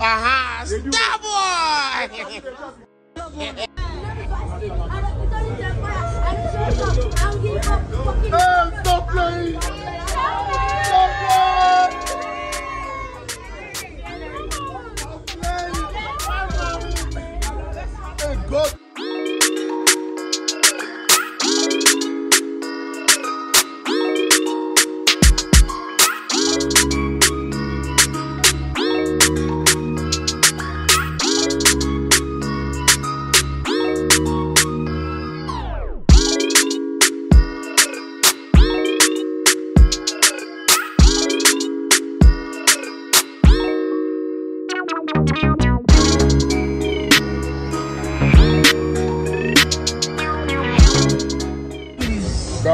Aha, star boy! Hey, stop playing! Stop playing!